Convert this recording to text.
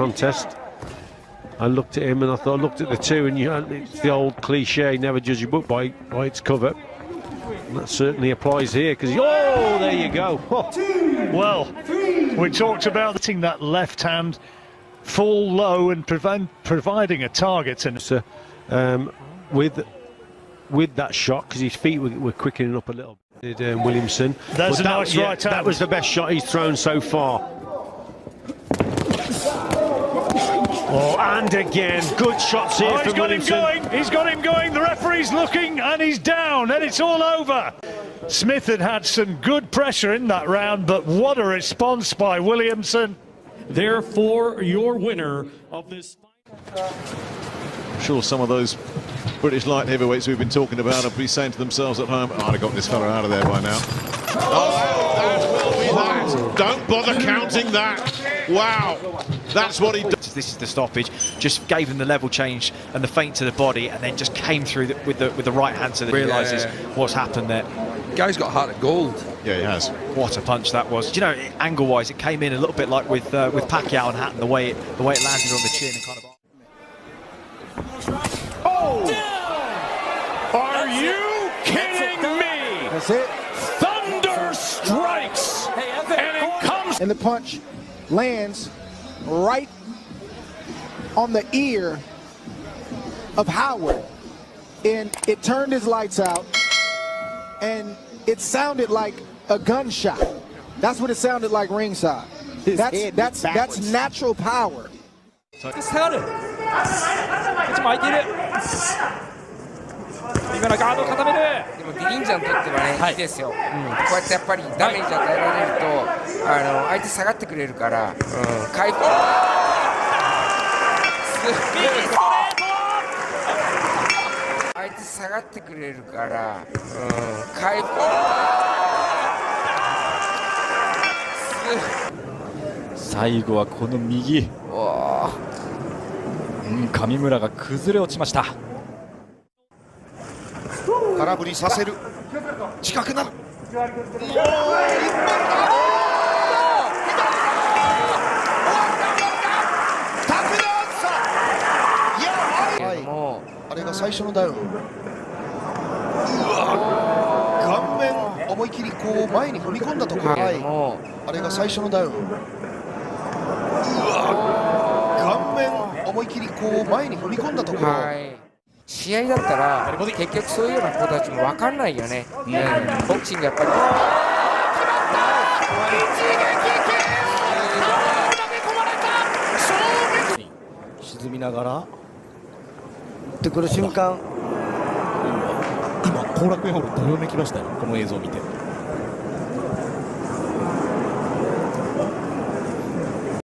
contest. I looked at him and I thought, I looked at the two, and you, it's the old cliche, never judge a book by, by its cover. And that certainly applies here because, oh, there you go. Oh. Well, we talked about letting that left hand fall low and prevent, providing a target. And So, um, with with that shot, because his feet were, were quickening up a little bit, did um, Williamson. A nice right That was the best shot he's thrown so far. Oh, and again, good shots here Oh, from he's got him going. He's got him going. The referee's looking, and he's down, and it's all over. Smith had had some good pressure in that round, but what a response by Williamson. Therefore, your winner of this. I'm sure some of those British light heavyweights we've been talking about will be saying to themselves at home, oh, I'd have got this fella out of there by now. Oh, that will be that. Don't bother counting that. Wow. That's what he does. This is the stoppage. Just gave him the level change and the feint to the body, and then just came through the, with the with the right hand so that he realises Yeah. what's happened there. Guy's got a heart of gold. Yeah, he has. What a punch that was! Do you know, angle-wise, it came in a little bit like with uh, with Pacquiao and Hatton, the way it the way it landed on the chin and kind of. Oh! Are you kidding me? That's it. Thunder strikes, and it comes. And the punch lands right on the ear of Howard. And it turned his lights out. And it sounded like a gunshot. That's what it sounded like ringside. That's that's that's natural power. 下がるいつも空いている今のガードを固めるでもディリンジャーにとってはね、い、いですよ、こうやってやっぱりダメージ与えられると、あの相手下がってくれるから、回復 相手下がってくれるから、回復最後はこの右。うん上村が崩れ落ちました。空振りさせる。近くなる。けれども、あれが最初のダウン。うわ顔面思い切りこう前に踏み込んだところ、けれども、あれが最初のダウン。うわ顔面思い切りこう前に踏み込んだところ、はい、試合だったら、結局そういうような子たちも分かんないよね、うんボクシングやっぱり。沈みながらってくる瞬間。今後楽園ホールどよめきましたよこの映像を見て。